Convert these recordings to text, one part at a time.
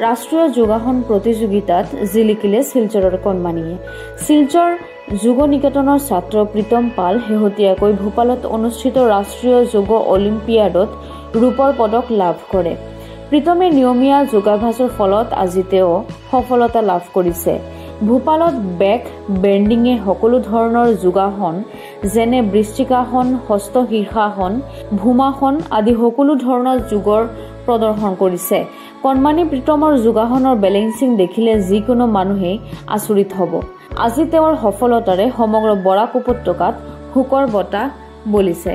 ৰাষ্ট্ৰীয় যোগাসন প্ৰতিযোগিতাত জিলিকিলে শিলচৰৰ কণমানিয়ে। শিলচৰ যোগ নিকেতনৰ ছাত্ৰ প্ৰীতম পাল শেহতীয়াকৈ ভূপালত অনুষ্ঠিত ৰাষ্ট্ৰীয় যোগ অলিম্পিয়াডত ৰূপৰ পদক লাভ কৰে। প্ৰীতমে নিয়মীয়া যোগাভ্যাসৰ ফলত আজি তেওঁ সফলতা লাভ কৰিছে। ভূপালত বেক বেণ্ডিঙে সকলো ধৰণৰ যোগাসন যেনে বৃষ্টিকাসন হস্ত শীৰ্ষাসন ভূমাসন আদি সকলো ধৰণৰ যোগৰ প্ৰদৰ্শন কৰিছে। কণমানি প্ৰীতমৰ যোগাসনৰ বেলেঞ্চিং দেখিলে যিকোনো মানুহেই আচৰিত হ'ব। আজি তেওঁৰ সফলতাৰে সমগ্ৰ বৰাক উপত্যকাত শোকৰ বতাহ বলিছে।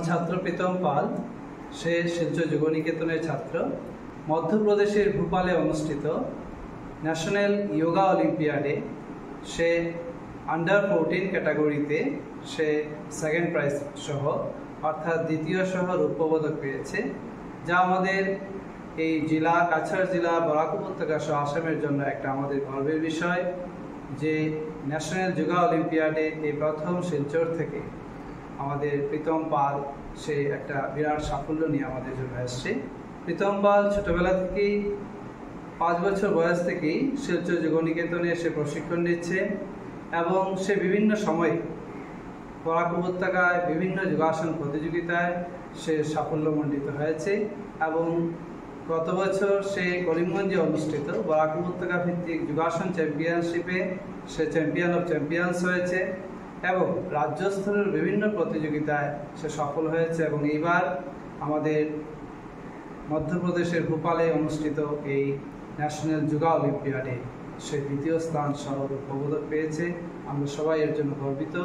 আমার ছাত্র প্রীতম পাল। সে শিলচর যুবনিকেতনের ছাত্র। মধ্যপ্রদেশের ভূপালে অনুষ্ঠিত ন্যাশনাল ইয়োগা অলিম্পিয়াডে সে আন্ডার ফোরটিন ক্যাটাগরিতে সে সেকেন্ড প্রাইজ সহ, অর্থাৎ দ্বিতীয় সহ রৌপ্যপদক পেয়েছে, যা আমাদের এই জেলা, কাছাড় জেলা, বরাক উপত্যকা সহ আসামের জন্য একটা আমাদের গর্বের বিষয় যে ন্যাশনাল যোগা অলিম্পিয়াডে এই প্রথম শিলচর থেকে প্রীতম পাল, সে একটা বিরাট সাফল্য নিয়ে আমাদের জন্য এসছে। প্রীতম পাল ছোটবেলা থেকেই, পাঁচ বছর বয়স থেকেই শিলচর যুগনিকেতনে সে প্রশিক্ষণ নিচ্ছে এবং সে বিভিন্ন সময়ে বরাক উপত্যকায় বিভিন্ন যোগাসন প্রতিযোগিতায় সে সাফল্যমণ্ডিত হয়েছে এবং গত বছর সে করিমগঞ্জে অনুষ্ঠিত বরাক উপত্যকা ভিত্তিক যোগাসন চ্যাম্পিয়নশিপে সে চ্যাম্পিয়ন অফ চ্যাম্পিয়ন্স হয়েছে। এবং রাজ্য স্তরের বিভিন্ন প্রতিযোগিতায় সে সফল হয়েছে এবং এইবার আমাদের মধ্যপ্রদেশের ভোপালে অনুষ্ঠিত এই ন্যাশনাল যুগা অলিম্পিয়াডে সে দ্বিতীয় স্থান সহ পেয়েছে। আমরা সবাই এর জন্য গর্বিত।